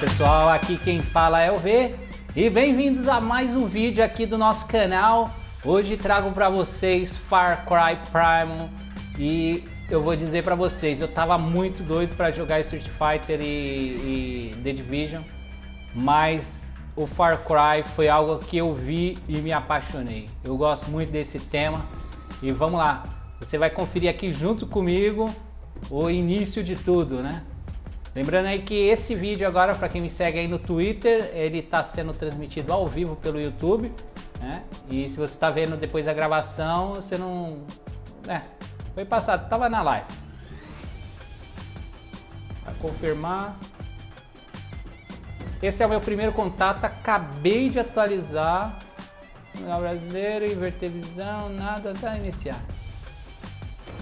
Pessoal, aqui quem fala é o V e bem-vindos a mais um vídeo aqui do nosso canal. Hoje trago para vocês Far Cry Primal e eu vou dizer para vocês, eu tava muito doido para jogar Street Fighter e, e The Division, mas o Far Cry foi algo que eu vi e me apaixonei. Eu gosto muito desse tema e vamos lá. Você vai conferir aqui junto comigo o início de tudo, né? Lembrando aí que esse vídeo agora, para quem me segue aí no Twitter, ele está sendo transmitido ao vivo pelo YouTube, né? E se você está vendo depois da gravação, você não... É, foi passado, estava na live. Vai confirmar. Esse é o meu primeiro contato, acabei de atualizar. Não brasileiro, inverter visão, nada, tá iniciar.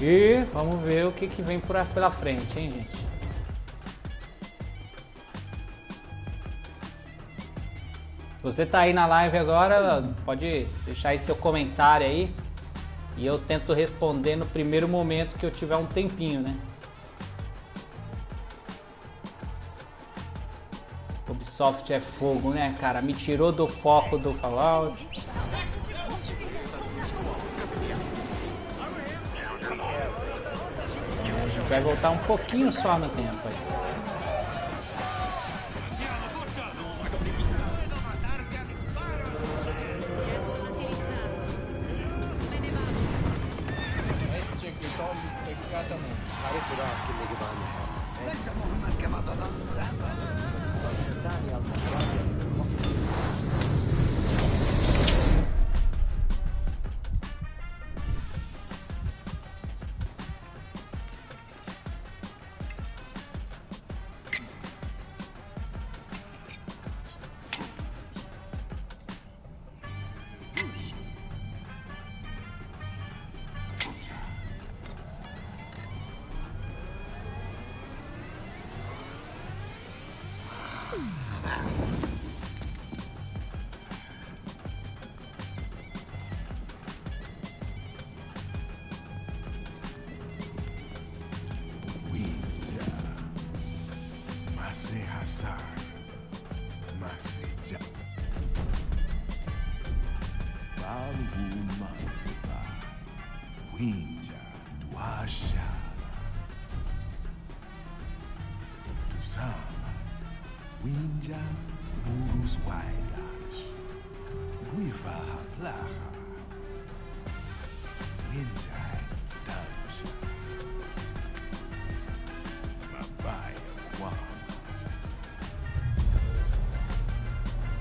E vamos ver o que, que vem por, pela frente, hein, gente? Você tá aí na live agora, pode deixar aí seu comentário aí. E eu tento responder no primeiro momento que eu tiver um tempinho, né? Ubisoft é fogo, né, cara? Me tirou do foco do Fallout. A gente vai voltar um pouquinho só no tempo aí. Huifa Plaha. Ninja Dungeon. Mabaya Kwana.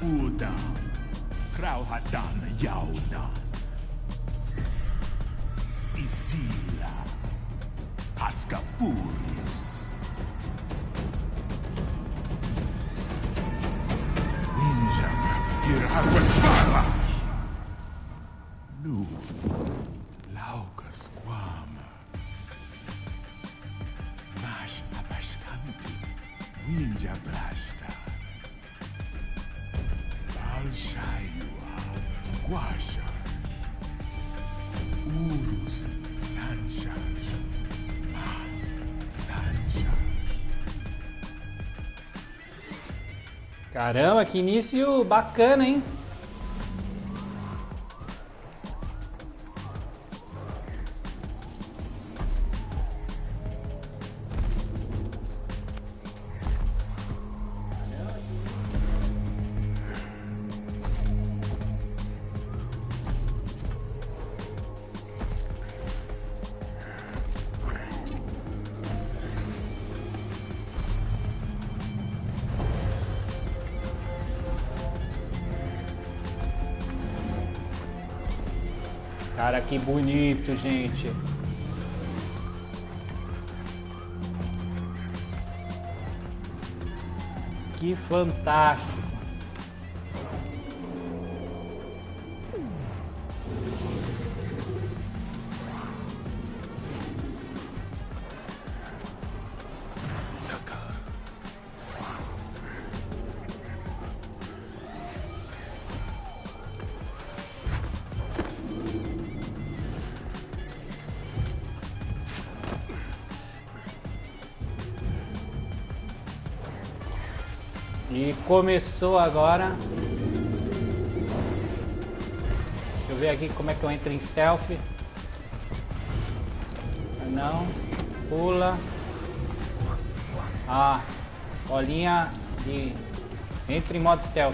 Udan. Krauhadan Yaudan. Isila. Haskapuri. I was fired. Que início bacana, hein? Cara, que bonito, gente. Que fantástico. Começou agora. Deixa eu ver aqui como é que eu entro em stealth. Não. Pula. Ah. Bolinha de. Entra em modo stealth.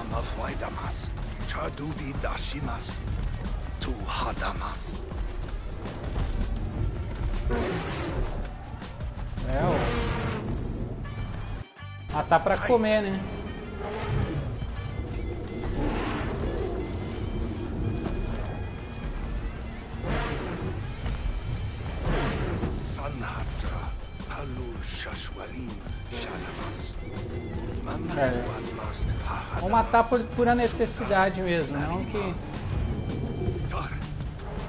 Amafwaidamas. Chadubi dashimas. Tu hadamas. Tá pra comer, né? É. Vou matar por pura necessidade mesmo, não que. Dar.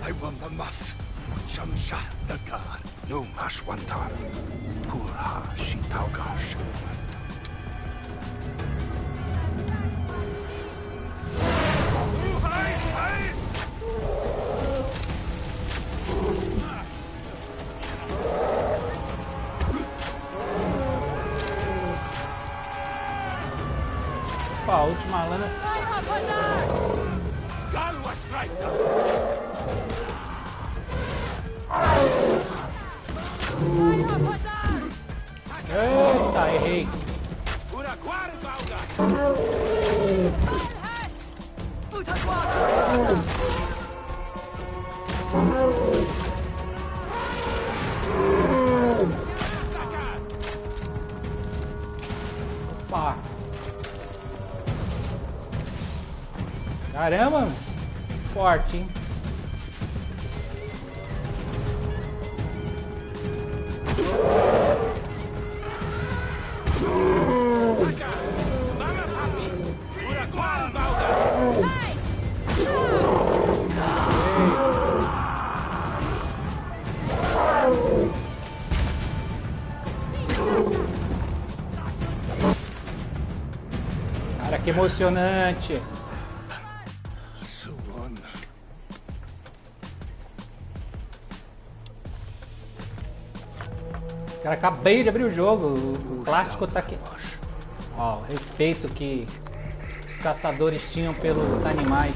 I want the muff. Shamsha Dakar. No mashwantar. Purha shitaugash. Opa, a última lana. Striker. Eita, errei. Opa. Caramba, forte, hein? Emocionante. Cara, acabei de abrir o jogo. O, o plástico tá aqui. Ó, o respeito que os caçadores tinham pelos animais.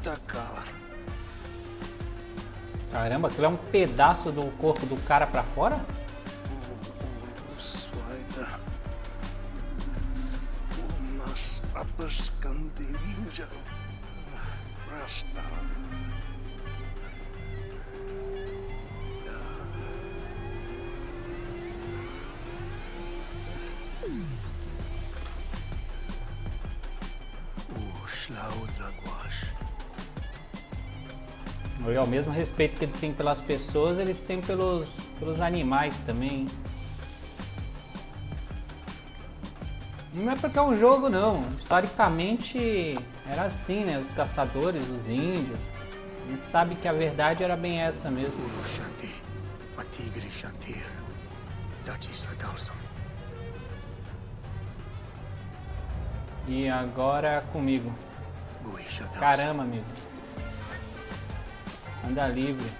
Shanchita Dakar. Caramba, aquilo é um pedaço do corpo do cara pra fora? Mesmo respeito que ele tem pelas pessoas, eles têm pelos, pelos animais também. Não é porque é um jogo não. Historicamente era assim, né? Os caçadores, os índios. A gente sabe que a verdade era bem essa mesmo. E agora comigo. Caramba, amigo. Anda livre.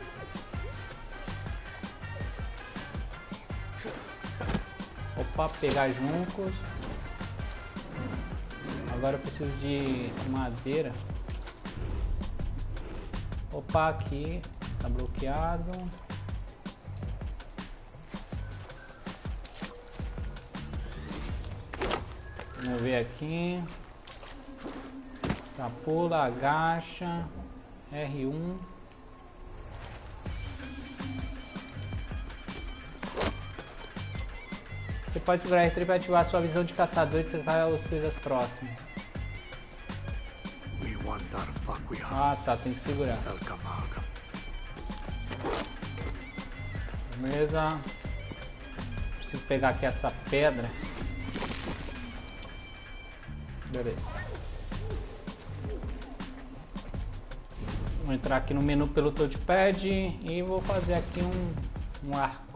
Opa, pegar juncos. Agora eu preciso de madeira. Opa, aqui. Tá bloqueado. Vamos ver aqui. Tá, pula, agacha. R1. Pode segurar R3 para ativar sua visão de caçador e cercar as coisas próximas. Ah, tá, tem que segurar. Beleza. Preciso pegar aqui essa pedra. Beleza. Vou entrar aqui no menu pelo touchpad e vou fazer aqui um, um arco.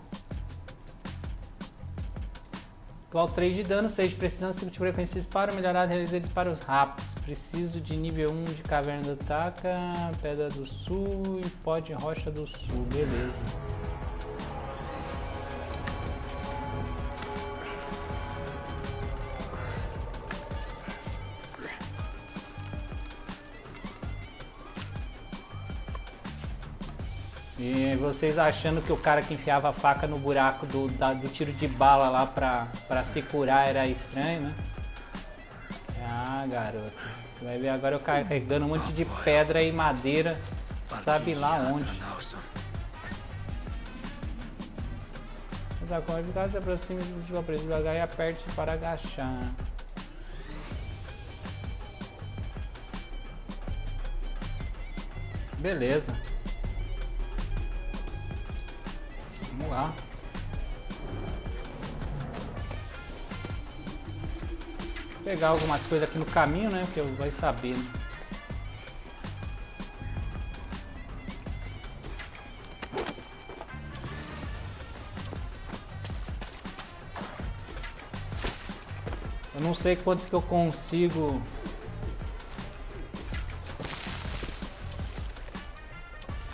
Igual 3 de dano, 6 precisando se frequência de disparo, melhorar realizar disparos rápidos. Preciso de nível 1 de caverna do Taka, pedra do sul e pó de rocha do sul. Beleza. Vocês achando que o cara que enfiava a faca no buraco do, da- do tiro de bala lá pra, pra se curar era estranho, né? Ah, garoto. Você vai ver agora eu carregando um monte de pedra e madeira, sabe lá onde. Usa com eficácia, se aproxime do seu preso devagar e aperte para agachar. Beleza. Vamos lá. Pegar algumas coisas aqui no caminho, né? Que eu vai saber. Né? Eu não sei quanto que eu consigo.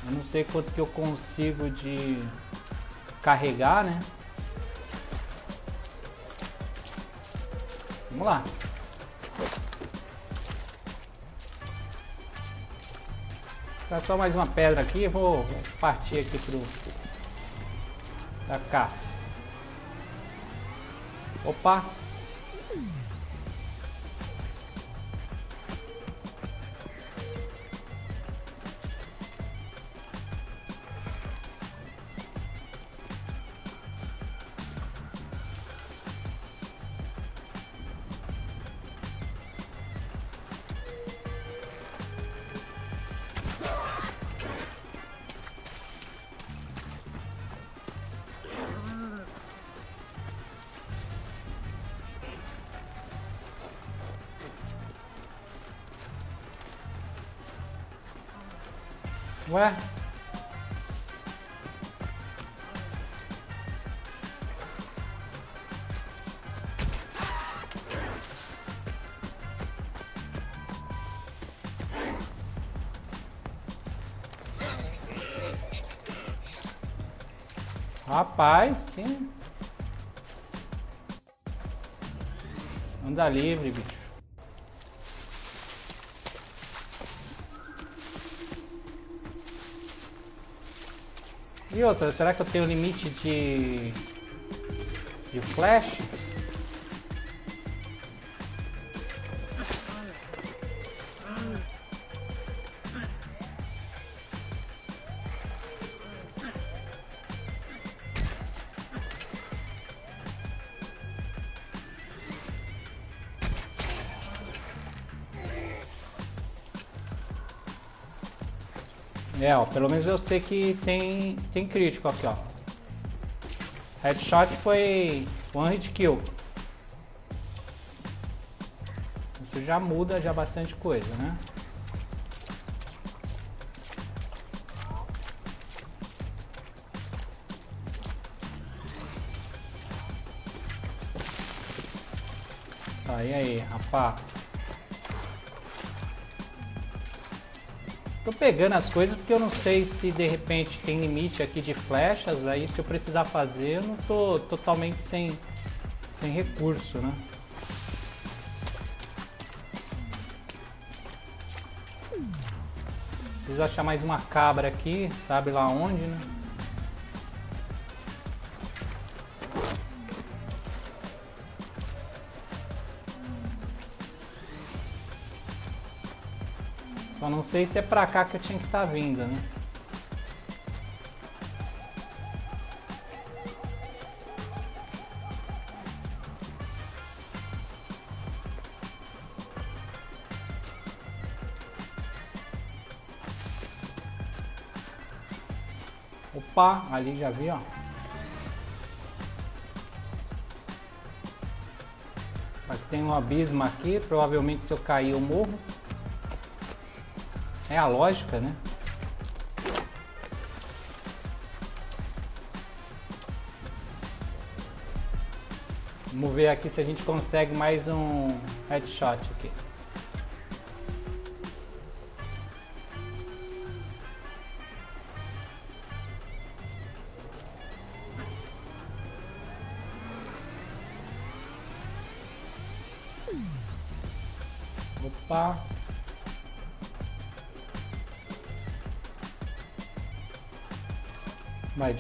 Eu não sei quanto que eu consigo de carregar, né? Vamos lá. Tá só mais uma pedra aqui, vou partir aqui pro da caça. Opa, Ué? Rapaz, sim. Anda livre, bicho. E outra, será que eu tenho limite de. de flash? É, ó, pelo menos eu sei que tem, tem crítico aqui, ó. Headshot foi one hit kill. Isso já muda já bastante coisa, né? Tá, e aí, rapaz? Tô pegando as coisas porque eu não sei se de repente tem limite aqui de flechas, aí se eu precisar fazer eu não tô totalmente sem, sem recurso, né? Preciso achar mais uma cabra aqui, sabe lá onde, né? Não sei se é pra cá que eu tinha que estar tá vindo, né? Opa, ali já vi, ó. Tem um abismo aqui, provavelmente se eu cair eu morro. É a lógica, né? Vamos ver aqui se a gente consegue mais um headshot aqui.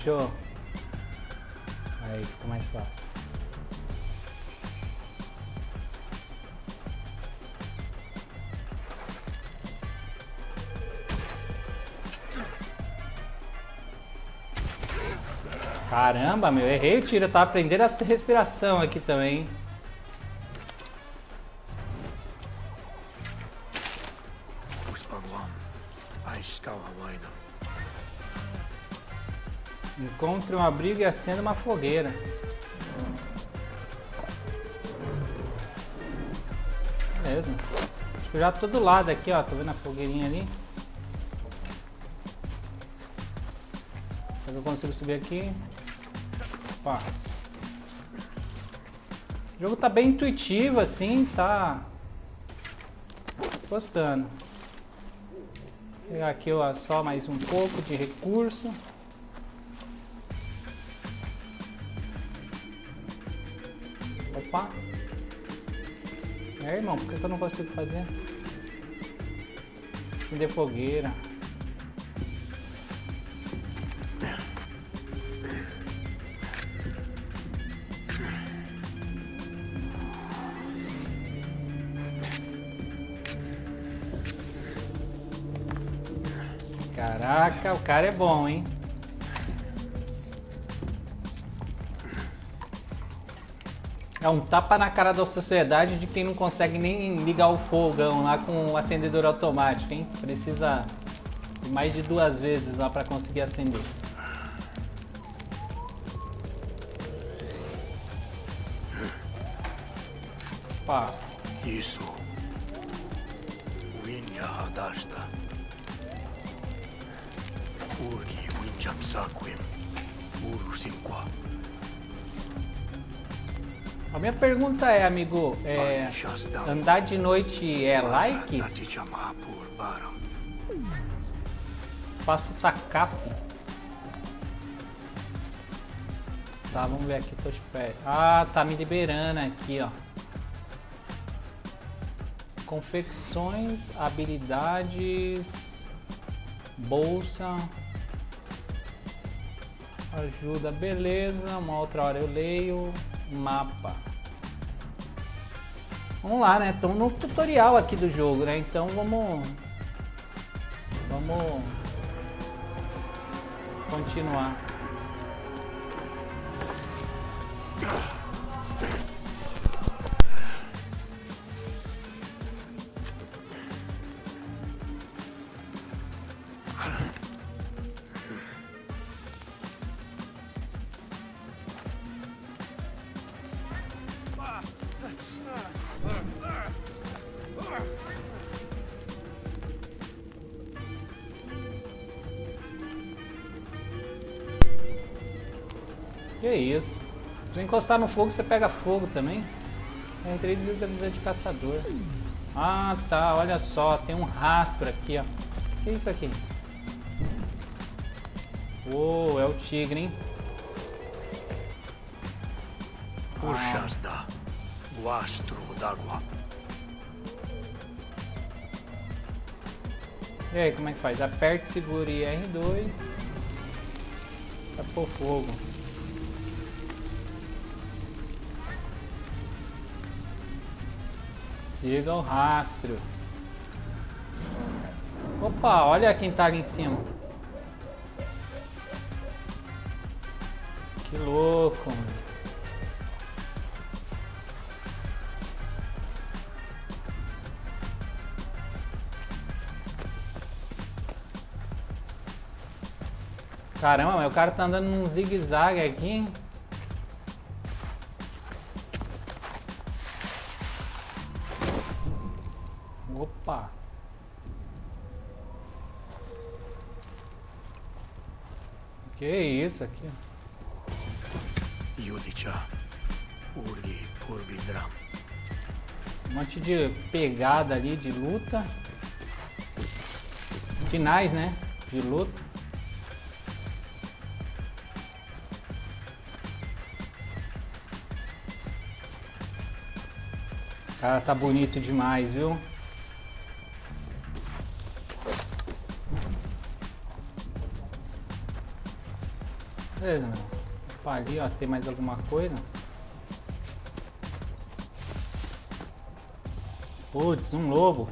Joe. Aí fica mais fácil. Caramba, meu, errei o tiro, tava aprendendo essa respiração aqui também. Encontre um abrigo e acenda uma fogueira. Beleza. Acho que já tô do lado aqui, ó. Tô vendo a fogueirinha ali. Será que eu consigo subir aqui? Opa. O jogo tá bem intuitivo assim, tá gostando. Vou pegar aqui ó, só mais um pouco de recurso. Opa! É, irmão, por que eu não consigo fazer? Acender fogueira. Caraca, o cara é bom, hein? É um tapa na cara da sociedade de quem não consegue nem ligar o fogão lá com o acendedor automático, hein? Precisa mais de duas vezes lá para conseguir acender. Opa. Isso. Minha pergunta é, amigo, é, andar de noite é like? Faço tacap. Tá, vamos ver aqui, tô de pé. Ah, tá me liberando aqui, ó. Confecções, habilidades, bolsa, ajuda, beleza. Uma outra hora eu leio mapa. Vamos lá, né? Estamos no tutorial aqui do jogo, né? Então vamos... Vamos... Continuar. Encostar no fogo, você pega fogo também. Tem três vezes a visão de caçador. Ah, tá. Olha só. Tem um rastro aqui, ó. Que é isso aqui? Uou, é o tigre, hein? Urshasda, Guastro d'água. E aí, como é que faz? Aperte, segure R2 pra pôr fogo. Siga o rastro. Opa, olha quem tá ali em cima. Que louco, mano. Caramba, o cara tá andando num zigue-zague aqui. Que isso aqui? Judica, Urgi Purbidram. Um monte de pegada ali de luta. Sinais, né? De luta. Cara, tá bonito demais, viu? Beleza, meu. Opa, ali, ó, tem mais alguma coisa? Putz, um lobo.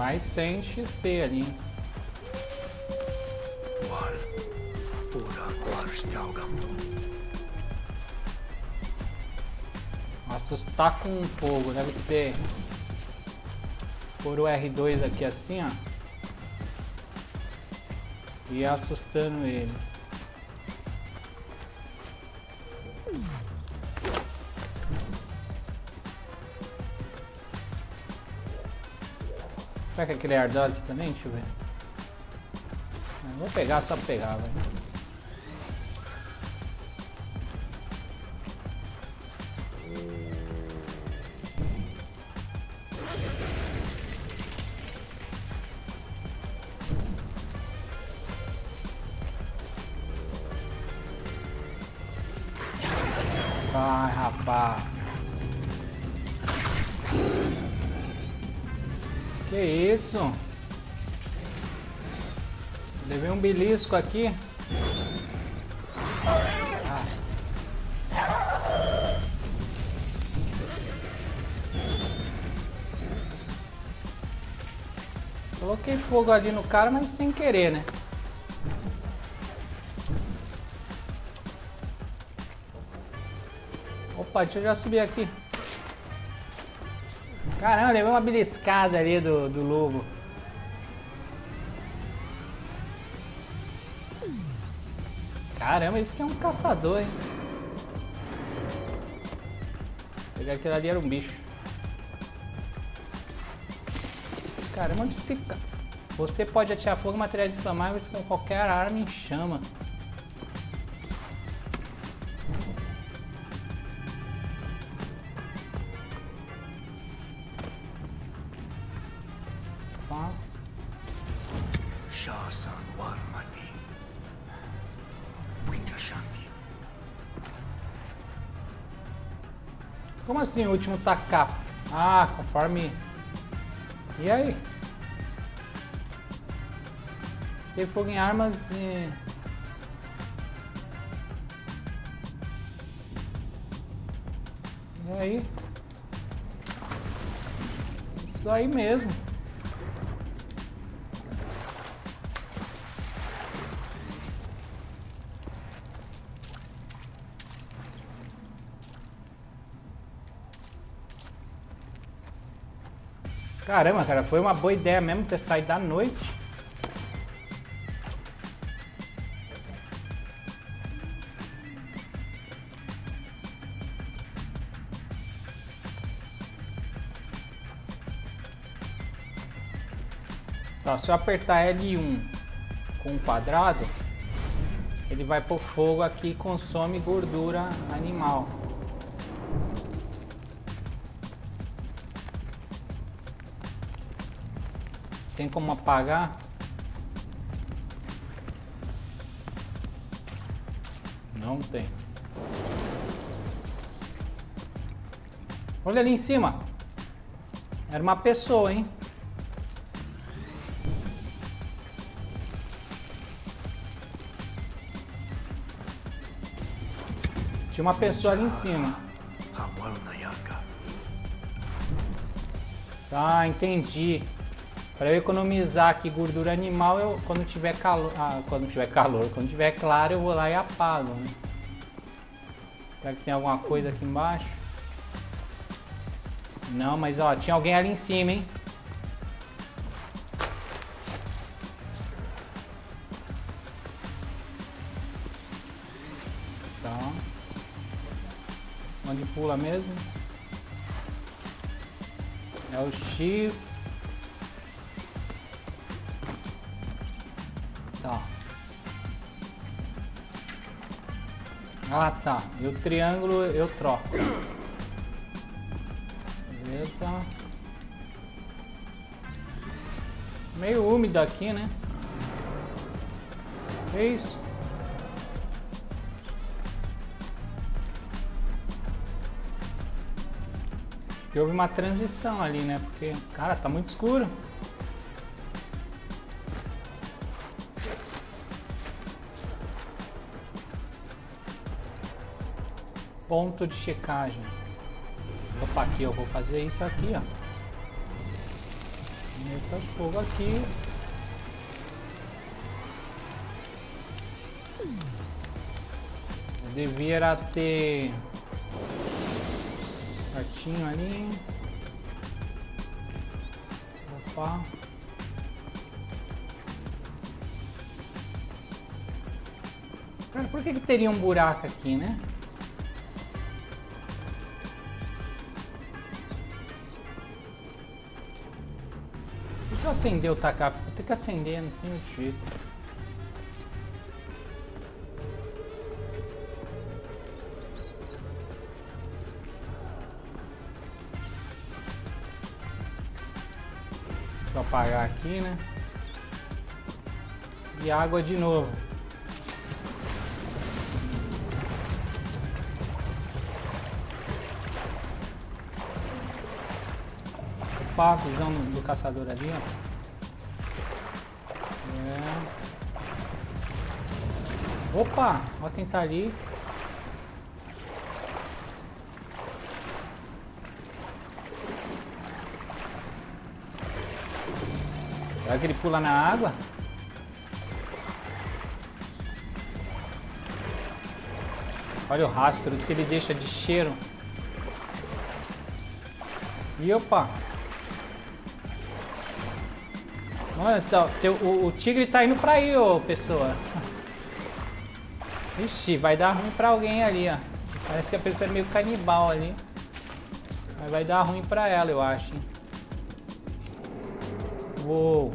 Mais 100 XP ali. Wal. Ura Quarstaugam. Assustar com fogo, deve ser por o R2 aqui assim, ó. E assustando eles. Será que aquele é ardose também? Deixa eu ver. Vou pegar só pegar, velho. Belisco aqui. Ah. Coloquei fogo ali no cara, mas sem querer, né? Opa, deixa eu já subir aqui. Caramba, levei uma beliscada ali do, do lobo. Caramba, isso que é um caçador, hein? Pegar aquilo ali era um bicho. Caramba, onde se... Você pode atirar fogo materiais inflamáveis com qualquer arma em chama. O último tacar? Ah, conforme. E aí? Tem fogo em armas e. E aí? Isso aí mesmo. Caramba, cara, foi uma boa ideia mesmo ter saído da noite. Tá, se eu apertar L1 com um quadrado, ele vai pro fogo aqui e consome gordura animal. Tem como apagar? Não tem. Olha ali em cima. Era uma pessoa, hein? Tinha uma pessoa ali em cima. Tá, entendi. Para eu economizar aqui gordura animal, eu quando tiver calor, ah, quando tiver calor, quando tiver claro, eu vou lá e apago, né? Será que tem alguma coisa aqui embaixo? Não, mas ó, tinha alguém ali em cima, hein? Tá. Onde pula mesmo? É o X. Tá. Ah, tá. E o triângulo eu troco. Beleza. Meio úmido aqui, né? Que isso? Acho que houve uma transição ali, né? Porque, cara, tá muito escuro. Ponto de checagem. Opa, aqui eu vou fazer isso aqui, ó. Meto fogo aqui. Eu devia ter certinho ali. Opa. Cara, por que, que teria um buraco aqui, né? Acender o tacar. Vou ter que acender, não tem jeito. Eu apagar aqui, né? E água de novo. Opa, visão do caçador ali, ó. Opa, olha quem tá ali. Será que ele pula na água? Olha o rastro que ele deixa de cheiro. E opa! Olha, tá, o, o, tigre tá indo pra aí, ô pessoa. Ixi, vai dar ruim pra alguém ali, ó. Parece que a pessoa é meio canibal ali. Mas vai dar ruim pra ela, eu acho. Hein? Uou.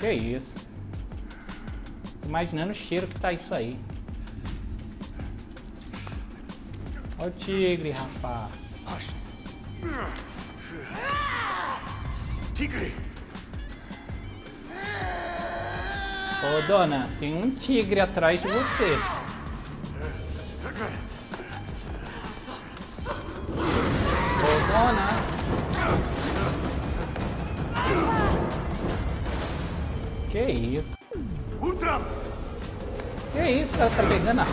Que isso? Imaginando o cheiro que tá isso aí. Olha o tigre, rapaz. Tigre! Ô, dona, tem um tigre atrás de você. Ô, dona. Que isso? Ultra! Que isso, cara? Tá pegando as...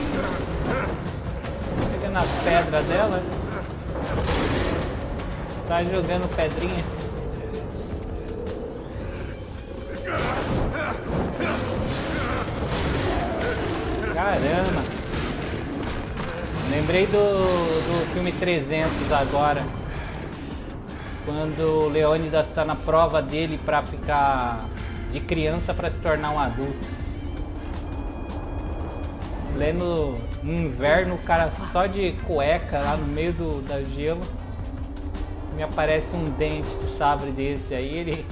Pegando as pedras dela. Tá jogando pedrinha. Caramba! Lembrei do, do filme 300 agora. Quando o Leônidas está na prova dele para ficar de criança para se tornar um adulto. Pleno inverno, o cara só de cueca lá no meio do da gelo. Me aparece um dente de sabre desse aí, ele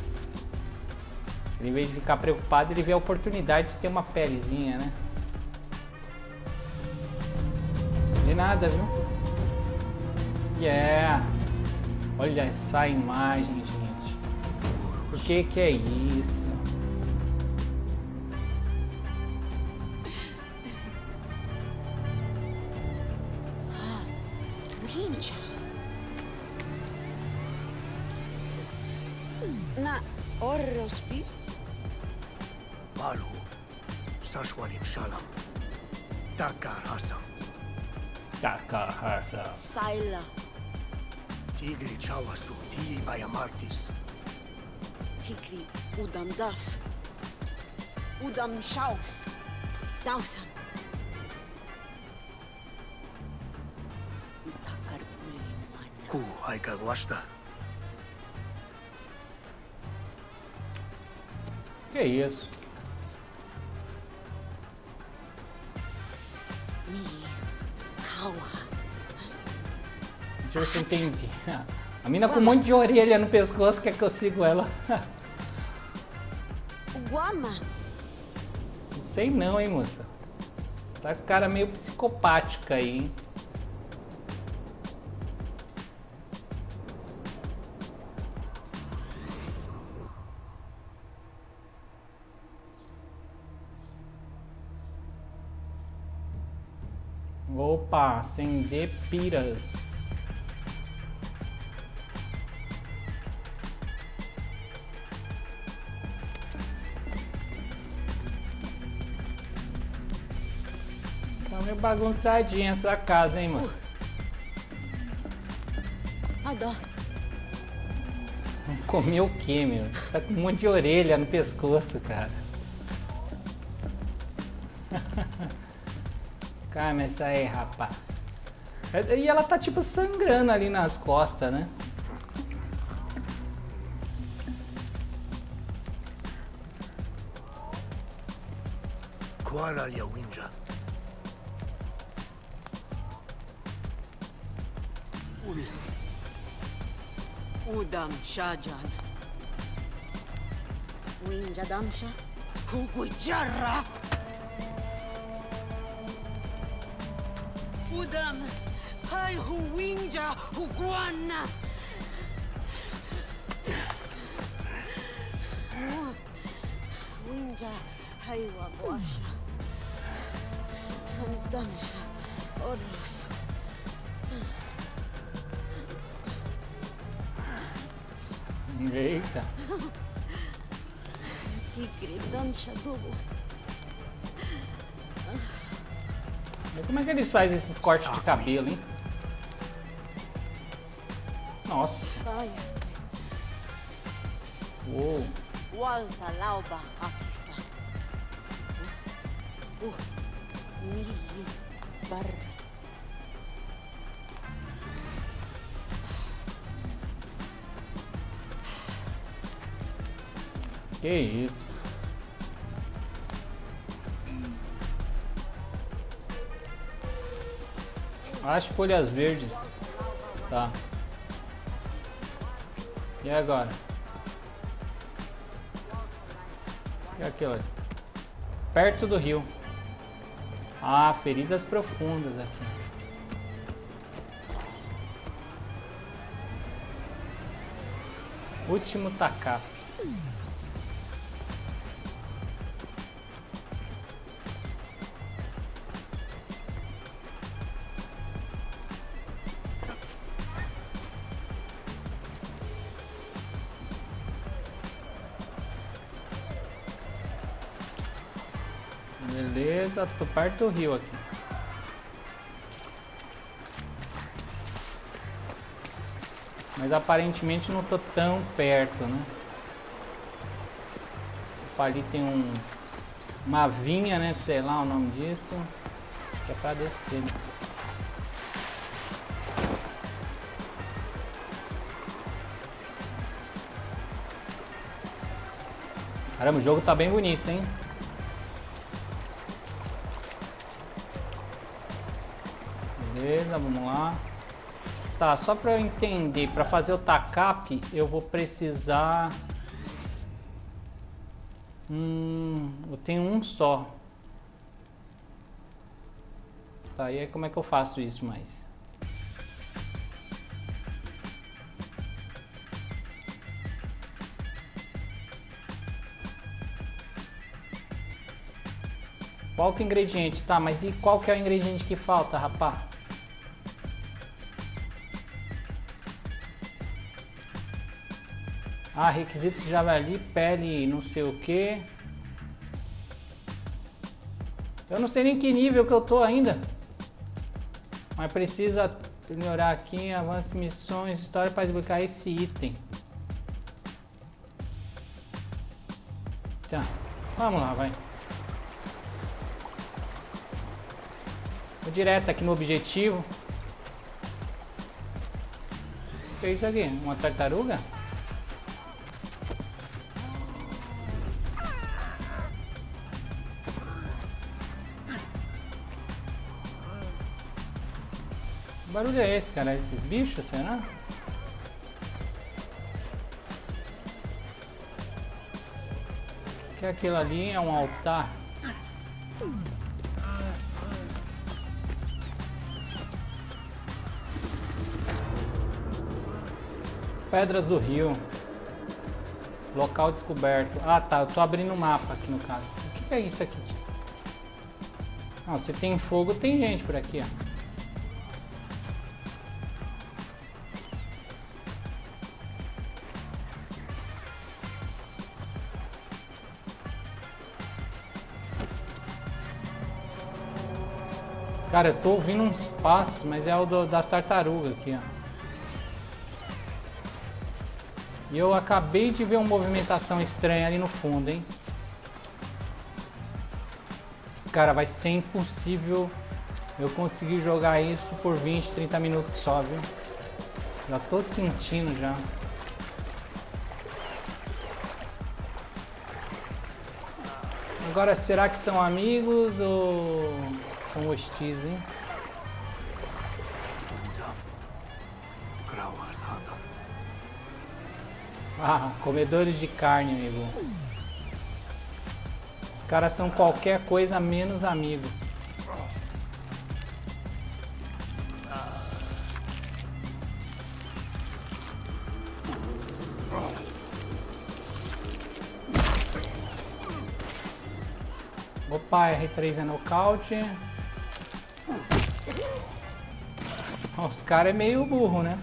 em vez de ficar preocupado, ele vê a oportunidade de ter uma pelezinha, né? Nada, viu? Yeah. Olha essa imagem, gente. Por que que é isso? Na Orrospi? Malu, Sashwalim Shalom. Takar Hassan. Takahasa. Saila. Tigri Chawasu, Tili Bayamartis. Tikri. Udam Daf. Udam Shaus. Dausan. Takar Uliman. Ku Aika Wasta. Que isso? Deixa eu ver se eu entendi. A mina com um monte de orelha no pescoço quer que eu sigo ela. Guama. Não sei não, hein, moça. Tá com cara meio psicopática aí, hein? Opa, acender piras. Bagunçadinha a sua casa, hein, moça? Ada. Comeu o quê, meu? Tá com um monte de orelha no pescoço, cara. Calma essa aí, rapaz. E ela tá tipo sangrando ali nas costas, né? Kuala Yawinja. Ul. Udam Shajan. Winjadamsha. Kukujarra. Udam. Hai huwinja huguana. Winja hai wabwasha. Samdamsha. Oros. Eita. E como é que eles fazem esses cortes de cabelo, hein? Nossa. Uou. Walta Lauba Akista. Uh, Mili Que isso. As folhas verdes. Tá. E agora? E aquilo ali? Perto do rio. Ah, feridas profundas aqui. Último tacar. Tô perto do rio aqui. Mas aparentemente não tô tão perto, né? Ali tem um uma vinha, né? Sei lá o nome disso. Que é pra descer. né? Caramba, o jogo tá bem bonito, hein? Beleza, vamos lá. Tá, só para eu entender, para fazer o TACAP, eu vou precisar... Hum, eu tenho um só. Tá, e aí como é que eu faço isso mais? Falta é ingrediente, tá, mas e qual que é o ingrediente que falta, rapaz? Ah, requisitos javali, pele não sei o que. Eu não sei nem que nível que eu tô ainda. Mas precisa melhorar aqui, avance missões, história para desbloquear esse item. Tá, vamos lá, vai. Vou direto aqui no objetivo. O que é isso aqui? Uma tartaruga? Barulho é esse, cara? Esses bichos, será? Que aquilo ali é um altar. Pedras do Rio. Local descoberto. Ah tá, eu tô abrindo o mapa aqui no caso. O que é isso aqui? Não, se tem fogo, tem gente por aqui, ó. Cara, eu tô ouvindo uns passos, mas é o do, das tartarugas aqui, ó. E eu acabei de ver uma movimentação estranha ali no fundo, hein? Cara, vai ser impossível eu conseguir jogar isso por 20, 30 minutos só, viu? Já tô sentindo já. Agora, será que são amigos ou são hostis, hein? Ah, comedores de carne, amigo. Os caras são qualquer coisa menos amigo. Opa, R3 é nocaute. Os caras é meio burro, né?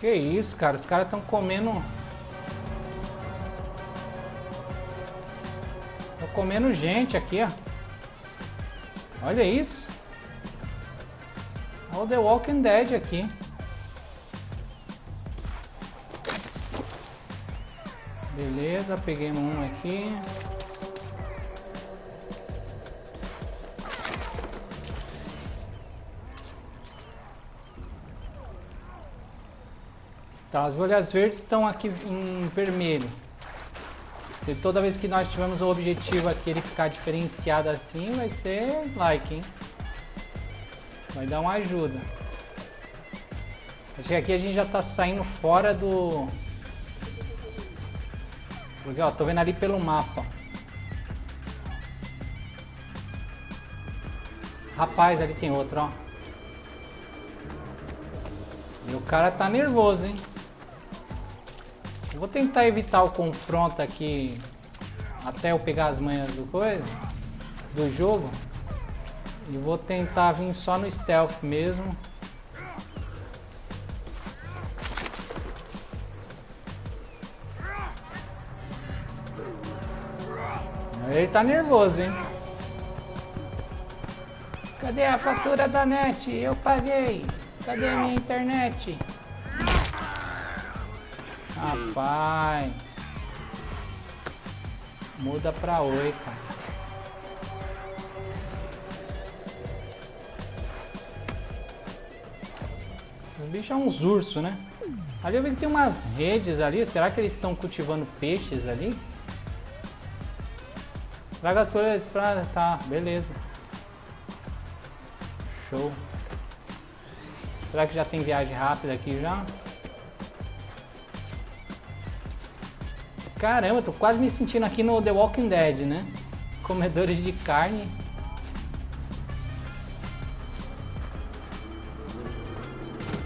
Que isso, cara? Os caras estão comendo... Estão comendo gente aqui, ó. Olha isso. Olha o The Walking Dead aqui. Beleza, peguei um aqui. Tá, as folhas verdes estão aqui em vermelho. Se toda vez que nós tivermos o objetivo aqui ele ficar diferenciado assim, vai ser like, hein? Vai dar uma ajuda. Acho que aqui a gente já tá saindo fora do... Porque, ó, tô vendo ali pelo mapa. Rapaz, ali tem outro, ó. E o cara tá nervoso, hein? Vou tentar evitar o confronto aqui até eu pegar as manhas do coisa, do jogo. E vou tentar vir só no stealth mesmo. Ele tá nervoso, hein? Cadê a fatura da net? Eu paguei. Cadê a minha internet? Rapaz. Muda pra oi, cara. Os bichos são uns ursos, né? Ali eu vi que tem umas redes ali. Será que eles estão cultivando peixes ali? Traga as folhas pra... Tá, beleza. Show. Será que já tem viagem rápida aqui já? Caramba, tô quase me sentindo aqui no The Walking Dead, né? Comedores de carne.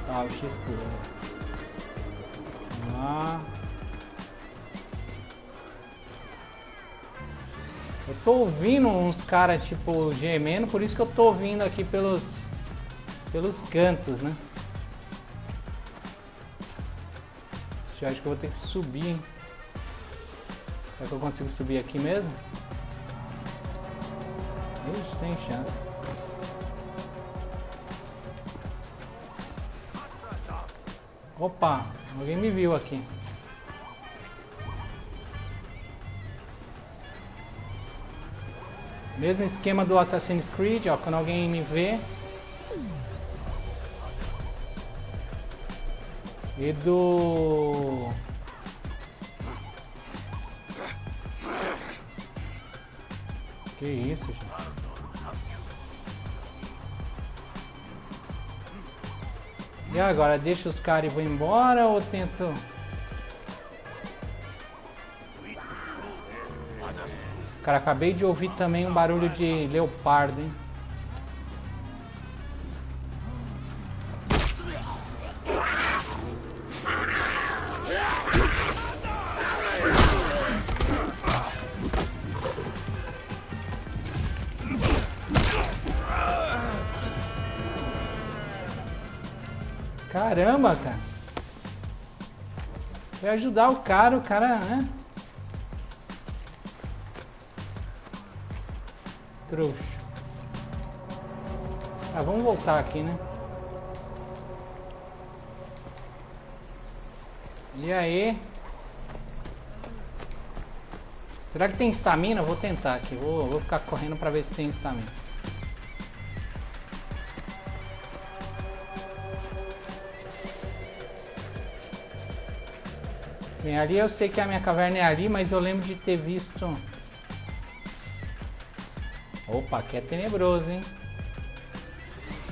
Tá, o X escuro. Vamos lá. Tô ouvindo uns caras tipo gemendo, por isso que eu tô ouvindo aqui pelos pelos cantos, né? Acho que eu vou ter que subir, hein? Será que eu consigo subir aqui mesmo? Ixi, sem chance. Opa, alguém me viu aqui. Mesmo esquema do Assassin's Creed, ó, quando alguém me vê. E do... Que isso, gente. E agora, deixa os caras e vou embora ou tento... Cara, acabei de ouvir também um barulho de leopardo, hein? Caramba, cara. Foi ajudar o cara, o cara, né? Trouxa. Ah, vamos voltar aqui, né? E aí? Será que tem estamina? Vou tentar aqui. Vou, vou ficar correndo pra ver se tem estamina. Bem, ali eu sei que a minha caverna é ali, mas eu lembro de ter visto... Opa, aqui é tenebroso, hein?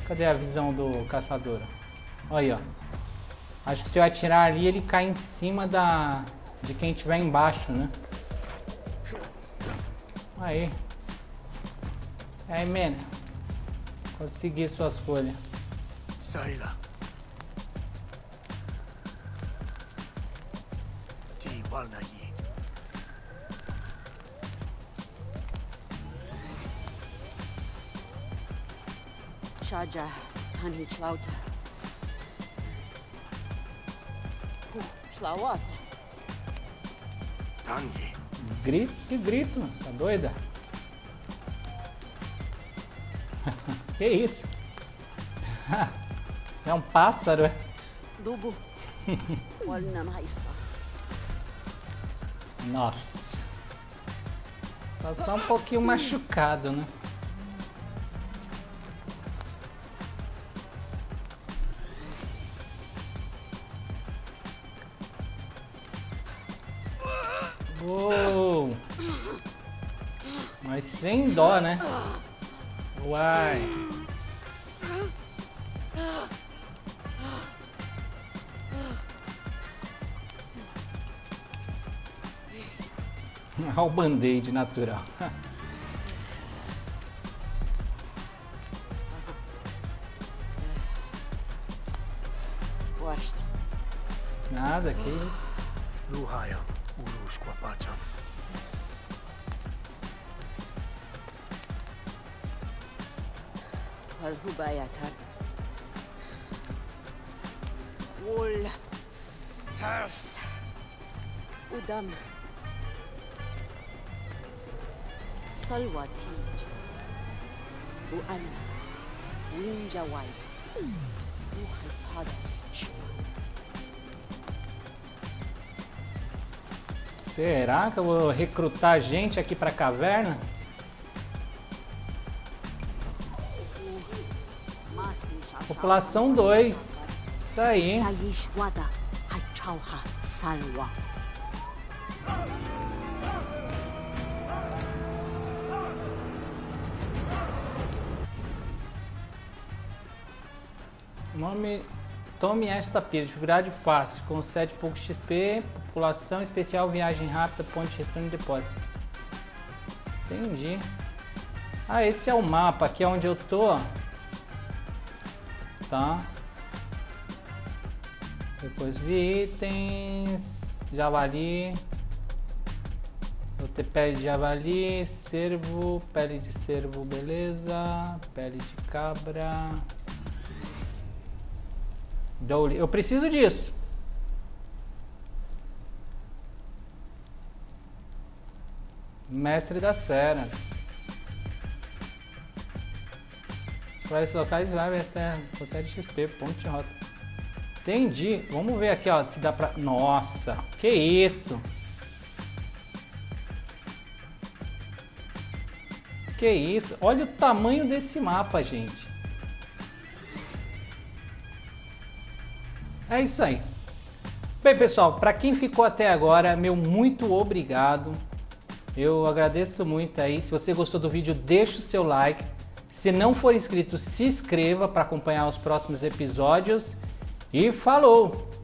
Cadê a visão do caçador? Olha aí, ó. Acho que se eu atirar ali, ele cai em cima da... de quem estiver embaixo, né? Aí. Aí, man. Consegui suas folhas. Saila. Ti Shaja Tani Chlauta. Chlauata. Tanyi. Grito, que grito, tá doida? que isso? é um pássaro, é? Dubu. Maisa. Nossa. Tá só um pouquinho machucado, né? Uou! Mas sem dó, né? Uai! Olha o band-aid natural. Nada, que isso. Será que eu vou recrutar gente aqui pra caverna? População 2. Isso aí. Nome. Tome esta pilha. Dificuldade fácil. Concede pouco XP. População especial. Viagem rápida. Ponte de retorno e depósito. Entendi. Ah, esse é o mapa. Aqui é onde eu tô. Tá. Depois itens, javali. Vou ter pele de javali, cervo, pele de cervo, beleza. Pele de cabra. Eu preciso disso. Mestre das feras. Explorar esses locais vai até você de XP, ponto de rota. Entendi. Vamos ver aqui, ó, se dá pra... Nossa, que isso? Que isso? Olha o tamanho desse mapa, gente. É isso aí. Bem, pessoal, para quem ficou até agora, meu muito obrigado. Eu agradeço muito aí. Se você gostou do vídeo, deixa o seu like. Se não for inscrito, se inscreva para acompanhar os próximos episódios. E falou!